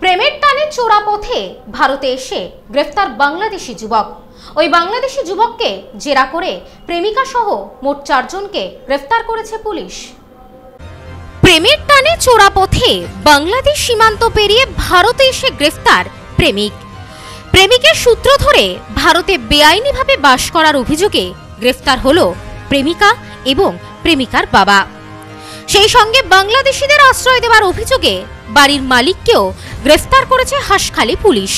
প্রেমের টানে চোরা পথে ভারতে এসে গ্রেফতার বাংলাদেশি যুবক। ওই বাংলাদেশি যুবককে জেরা করে প্রেমিকা সহ মোট চারজনকে গ্রেফতার করেছে পুলিশ। প্রেমের টানে চোরা পথে বাংলাদেশ সীমান্ত পেরিয়ে ভারতে এসে গ্রেফতার প্রেমিক। প্রেমিকের সূত্র ধরে ভারতে বেআইনিভাবে বাস করার অভিযোগে গ্রেফতার হল প্রেমিকা এবং প্রেমিকার বাবা। সেই সঙ্গে বাংলাদেশিদের আশ্রয় দেওয়ার অভিযোগে বাড়ির মালিককেও গ্রেফতার করেছে হাসখালী পুলিশ।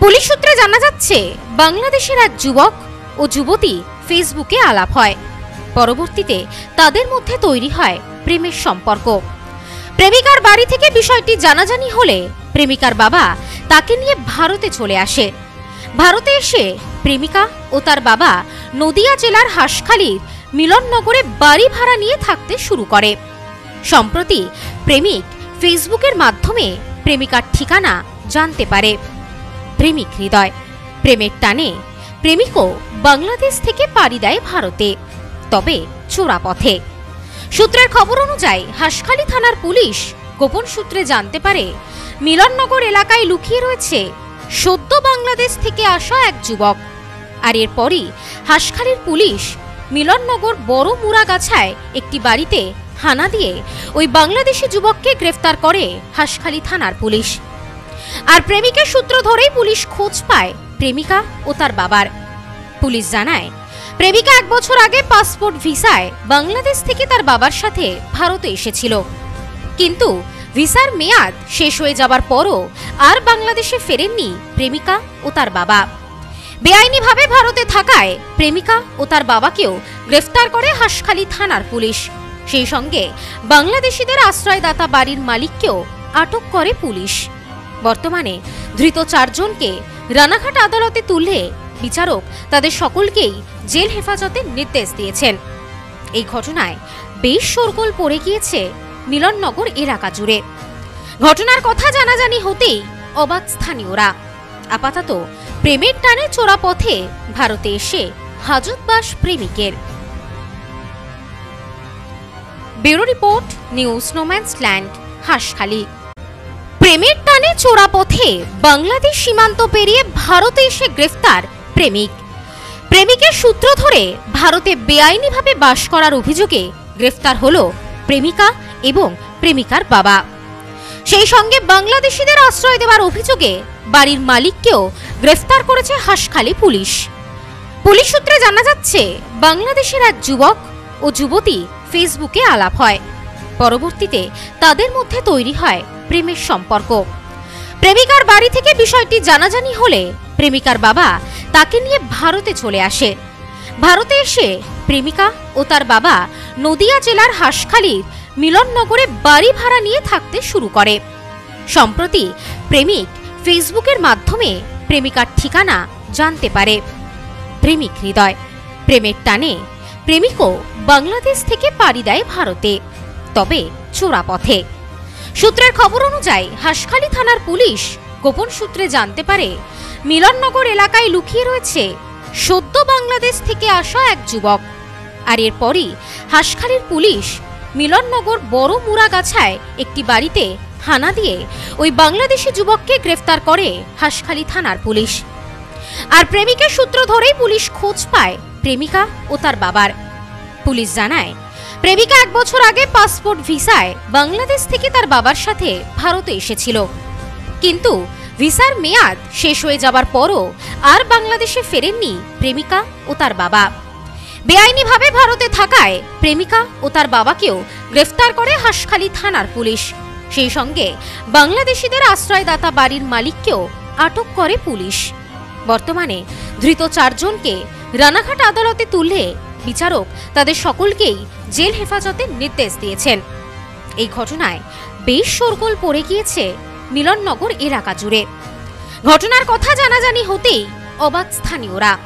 পুলিশ সূত্রে জানা যাচ্ছে বাংলাদেশের এক যুবক ও যুবতী ফেসবুকে আলাপ হয়। পরবর্তীতে তাদের মধ্যে তৈরি হয় প্রেমের সম্পর্ক। প্রেমিকার বাড়ি থেকে বিষয়টি জানাজানি হলে প্রেমিকার বাবা তাকে নিয়ে ভারতে চলে আসে। ভারতে এসে প্রেমিকা ও তার বাবা নদিয়া জেলার হাসখালীর মিলননগরে বাড়ি ভাড়া নিয়ে থাকতে শুরু করে। সম্প্রতি প্রেমিক ফেসবুকের মাধ্যমে প্রেমিকার ঠিকানা জানতে পারে। প্রেমিক হৃদয়। প্রেমের টানে প্রেমিকও বাংলাদেশ থেকে পাড়ি দেয় ভারতে। তবে চোরা পথে। সূত্রের খবর অনুযায়ী হাসখালী থানার পুলিশ গোপন সূত্রে জানতে পারে, মিলননগর এলাকায় লুকিয়ে রয়েছে সদ্য বাংলাদেশ থেকে আসা এক যুবক। আর এরপরই হাসখালীর পুলিশ মিলননগর বড় মুরাগাছায় একটি বাড়িতে হানা দিয়ে ওই বাংলাদেশি যুবককে গ্রেফতার করে হাসখালী থানার পুলিশ। আর প্রেমিকের সূত্র ধরেই পুলিশ খোঁজ পায় প্রেমিকা ও তার বাবার। পুলিশ জানায়, প্রেমিকা এক বছর আগে পাসপোর্ট ভিসায় বাংলাদেশ থেকে তার বাবার সাথে ভারতে এসেছিল। কিন্তু ভিসার মেয়াদ শেষ হয়ে যাবার পরও আর বাংলাদেশে ফেরেননি প্রেমিকা ও তার বাবা। বেআইনিভাবে ভারতে থাকায় প্রেমিকা ও তার বাবাকেও গ্রেফতার করে হাসখালী থানার পুলিশ। সেই সঙ্গে বাংলাদেশিদের আশ্রয়দাতা বাড়ির মালিককেও আটক করে পুলিশ। বর্তমানে ধৃত চারজনকে রানাঘাট আদালতে তুলে বিচারক তাদের সকলকেই জেল হেফাজতের নির্দেশ দিয়েছেন। এই ঘটনায় বেশ শোরগোল পড়ে গিয়েছে মিলননগর এলাকা জুড়ে। ঘটনার কথা জানাজানি হতেই অবাক স্থানীয়রা। আপাতত প্রেমের টানে চোরা পথে ভারতে এসে হাজতবাস প্রেমিকের bureau report, news no man's land Hanskhali. প্রেমের টানে চোরা পথে বাংলাদেশ সীমান্ত পেরিয়ে ভারতে এসে গ্রেফতার প্রেমিক। প্রেমিকের সূত্র ধরে ভারতে বেআইনিভাবে বাস করার অভিযোগে গ্রেফতার হলো প্রেমিকা এবং প্রেমিকার বাবা। সেই সঙ্গে বাংলাদেশিদের আশ্রয় দেওয়ার অভিযোগে বাড়ির মালিককেও গ্রেফতার করেছে হাসখালী পুলিশ। পুলিশ সূত্রে জানা যাচ্ছে, বাংলাদেশের এক যুবক ও যুবতী ফেসবুকে আলাপ হয়। পরবর্তীতে তাদের মধ্যে তৈরি হয় প্রেমের সম্পর্ক। প্রেমিকার বাড়ি থেকে বিষয়টি জানাজানি হলে প্রেমিকার বাবা তাকে নিয়ে ভারতে চলে আসে। ভারতে এসে প্রেমিকা ও তার বাবা নদিয়া জেলার হাসখালীর মিলননগরে বাড়ি ভাড়া নিয়ে থাকতে শুরু করে। সম্প্রতি প্রেমিক ফেসবুকের মাধ্যমে প্রেমিকার ঠিকানা জানতে পারে। প্রেমিক হৃদয়, প্রেমের টানে প্রেমিকও বাংলাদেশ থেকে পাড়ি দেয় ভারতে। তবে চোরা পথে। সূত্রের খবর অনুযায়ী হাসখালী থানার পুলিশ গোপন সূত্রে জানতে পারে, মিলননগর এলাকায় লুকিয়ে রয়েছে সদ্য বাংলাদেশ থেকে আসা এক যুবক। আর এরপরই হাসখালীর পুলিশ মিলননগর বড় মুরাগাছায় একটি বাড়িতে হানা দিয়ে ওই বাংলাদেশি যুবককে গ্রেফতার করে হাসখালী থানার পুলিশ। আর প্রেমিকের সূত্র ধরেই পুলিশ খোঁজ পায় প্রেমিকা ও তার বাবার। পুলিশ জানায়, প্রেমিকা এক বছর আগে পাসপোর্ট ভিসায় বাংলাদেশ থেকে তার বাবার সাথে ভারতে এসেছিল। কিন্তু ভিসার মেয়াদ শেষ হয়ে যাবার পরও আর বাংলাদেশে ফেরেননি প্রেমিকা ও তার বাবা। বেআইনিভাবে ভারতে থাকায় প্রেমিকা ও তার বাবাকেও গ্রেফতার করে হাসখালী থানার পুলিশ। সেই সঙ্গে বাংলাদেশিদের আশ্রয়দাতা বাড়ির মালিককেও আটক করে পুলিশ। বর্তমানে ধৃত চারজনকে রানাঘাট আদালতে তুলে বিচারক তাদের সকলকেই জেল হেফাজতের নির্দেশ দিয়েছেন। এই ঘটনায় বেশ শোরগোল পড়ে গিয়েছে মিলননগর এলাকা জুড়ে। ঘটনার কথা জানাজানি হতেই অবাক স্থানীয়রা।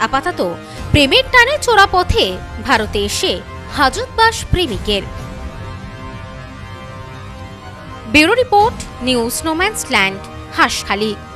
আপাতত প্রেমের টানে চোরা পথে ভারতে এসে হাজতবাস প্রেমিকের। Bureau report, news no man's land, Hanskhali.